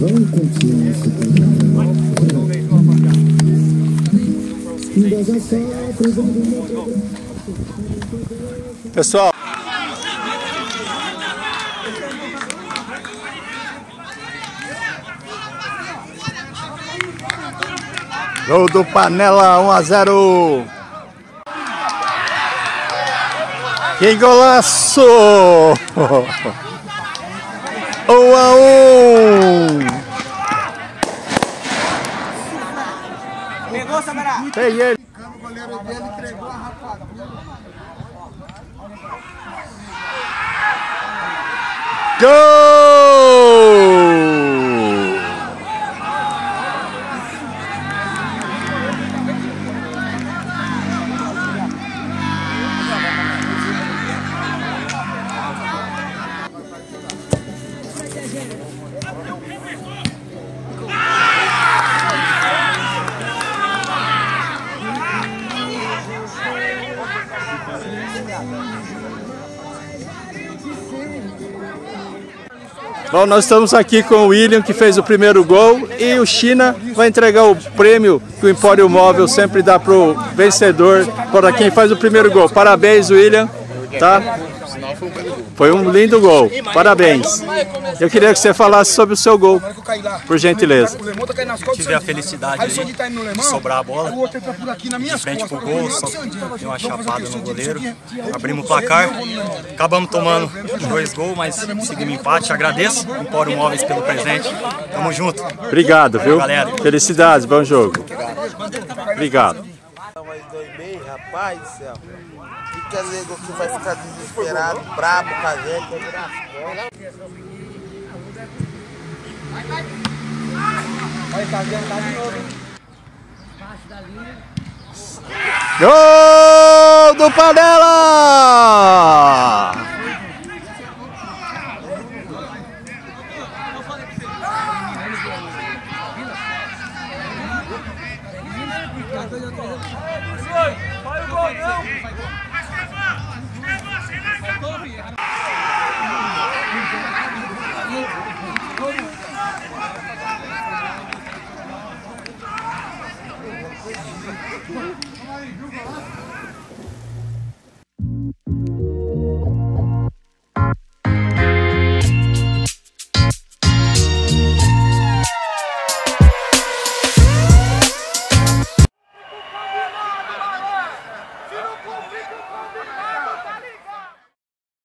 Vamos continuar esse programa. Engajação, apresentando o meu programa. Pessoal, Gol do Panela 1 a 0. Que golaço! 1 a 1. Pegou, Sabará? Tem ele. O goleiro dele entregou a rapada. Gol! Bom, nós estamos aqui com o William, que fez o primeiro gol, e o China vai entregar o prêmio que o Empório Móvel sempre dá para o vencedor, para quem faz o primeiro gol. Parabéns, William. Tá? Foi um lindo gol. Parabéns. Eu queria que você falasse sobre o seu gol, por gentileza. Tive a felicidade ali de sobrar a bola de frente pro gol, só deu uma chapada no goleiro. Abrimos o placar, acabamos tomando dois gols, mas seguimos empate. Agradeço Empório Móveis pelo presente. Tamo junto. Obrigado, viu? Galera. Felicidades, bom jogo. Obrigado. mais dois meses, rapaz do céu. Que é nego que vai ficar desesperado, brabo com a gente, vai virar as costas. Gol do Panela! Come on, you